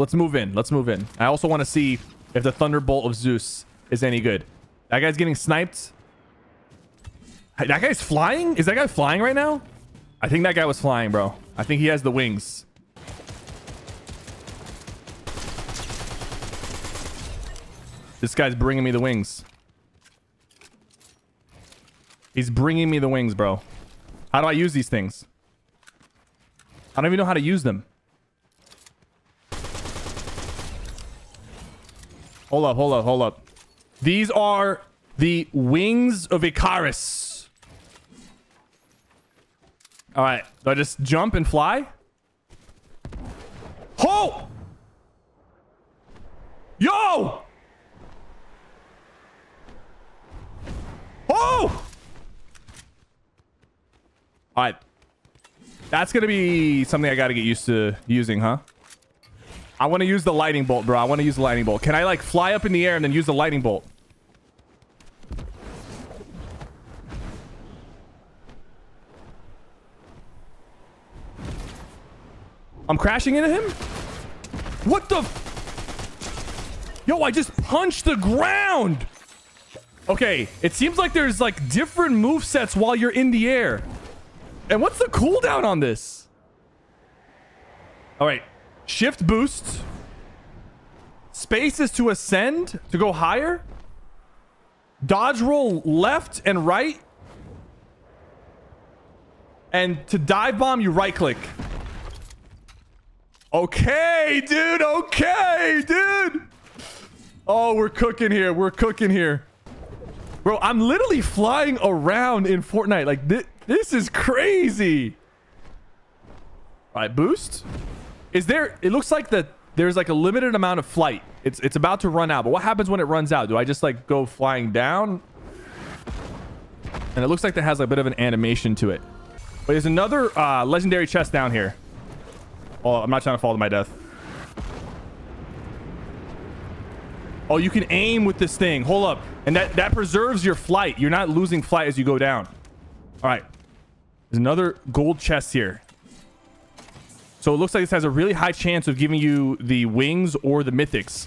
Let's move in. Let's move in. I also want to see if the Thunderbolt of Zeus is any good. That guy's getting sniped. That guy's flying? Is that guy flying right now? I think that guy was flying, bro. I think he has the wings. This guy's bringing me the wings. He's bringing me the wings, bro. How do I use these things? I don't even know how to use them. Hold up, hold up, hold up. These are the wings of Icarus. All right. Do I just jump and fly? Ho! Yo! Oh! All right. That's going to be something I got to get used to using, huh? I want to use the lightning bolt, bro. I want to use the lightning bolt. Can I, like, fly up in the air and then use the lightning bolt? I'm crashing into him? What the? Yo, I just punched the ground. Okay, it seems like there's like different move sets while you're in the air. And what's the cooldown on this? All right, shift boost. Space is to ascend, to go higher. Dodge roll left and right. And to dive bomb, you right click. Okay, dude. Okay, dude. Oh, we're cooking here. We're cooking here. Bro, I'm literally flying around in Fortnite. Like, thi- this is crazy. All right, boost. Is there... It looks like that there's like a limited amount of flight. It's, it's about to run out. But what happens when it runs out? Do I just like go flying down? And it looks like that has a bit of an animation to it. But there's another uh, legendary chest down here. Oh, I'm not trying to fall to my death. Oh, you can aim with this thing. Hold up. And that, that preserves your flight. You're not losing flight as you go down. All right. There's another gold chest here. So it looks like this has a really high chance of giving you the wings or the mythics.